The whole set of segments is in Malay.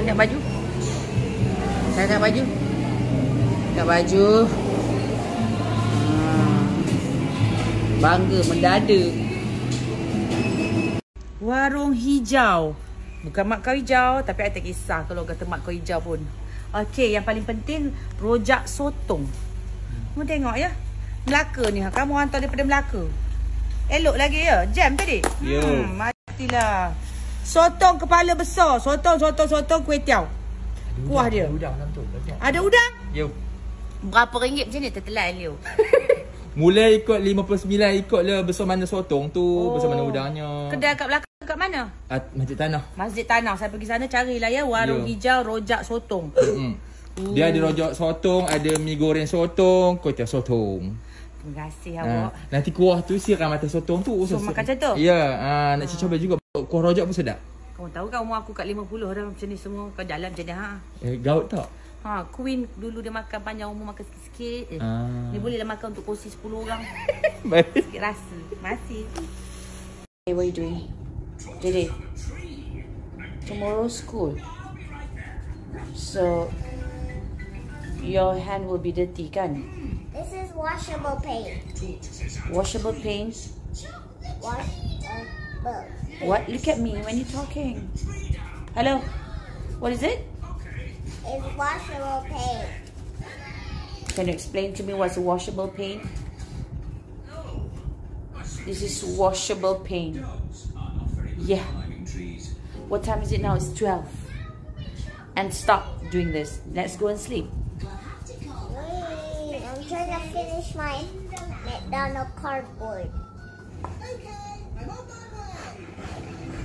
dah siap baju? Dah siap baju. Siap baju. Hmm. Bangga mendada. Warung hijau. Bukan mak kau hijau Tapi saya tak kisah kalau kata mak kau hijau pun. Okey yang paling penting Rojak sotong. Kamu tengok ya. Melaka ni ha. Kamu hantar daripada Melaka. Elok lagi ya. Jam tadi? Ya. Yeah. hmm, Matilah. Sotong kepala besar. Sotong, sotong, sotong kuih tiaw. Kuah dia. Ada udang dalam tu. Ada. Ada udang? Yo. Berapa ringgit macam ni tertelan Leo? Mula ikut 59 ikut lah besar mana sotong tu, oh. besar mana udangnya. Kedai kat belakang kat mana? At, Masjid Tanah. Masjid Tanah. Saya pergi sana carilah ya. Warung Ya. hijau rojak sotong. Dia ada rojak sotong, ada mi goreng sotong, kuih tiaw sotong. Terima kasih Ha, awak. nanti kuah tu siram atas sotong tu. So, usus- makan macam tu? Ya, ha, nak cuba juga kuah rojak pun sedap. Kamu tahu kan umur aku kat 50 dah macam ni semua. Kau jalan macam ni ha. Eh, gaut tak? Ha, Queen dulu dia makan panjang umur makan sikit-sikit. Eh. Ah. Dia bolehlah makan untuk kursi 10 orang. Baik. Sikit rasa. Masih. Hey, what are you doing? Dede. Tomorrow school. So, your hand will be dirty kan? This is washable paint. Washable paint. Washable. What? Look at me when you're talking. Hello? What is it? It's washable paint. Can you explain to me what's a washable paint? This is washable paint. Yeah. What time is it now? It's 12. And stop doing this. Let's go and sleep. Wait, I'm trying to finish my McDonald cardboard.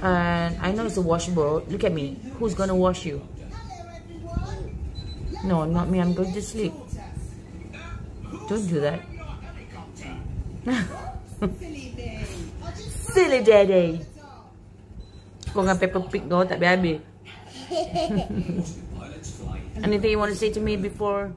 And I know it's a washable. Look at me. Who's gonna wash you? No, not me. I'm going to sleep. Don't do that. Silly daddy. Kau dengan Pig kau tak habis-habis. Anything you want to say to me before